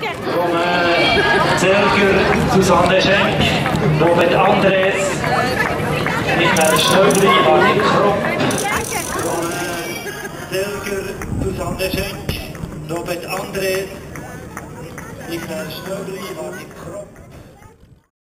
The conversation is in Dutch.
Romain Zelger, Susanne Schenk, Robert Andres, Michael Schnöbli, Martin Kropp. Romain Zelger, Susanne Schenk, Robert Andres, Michael maar Martin krop.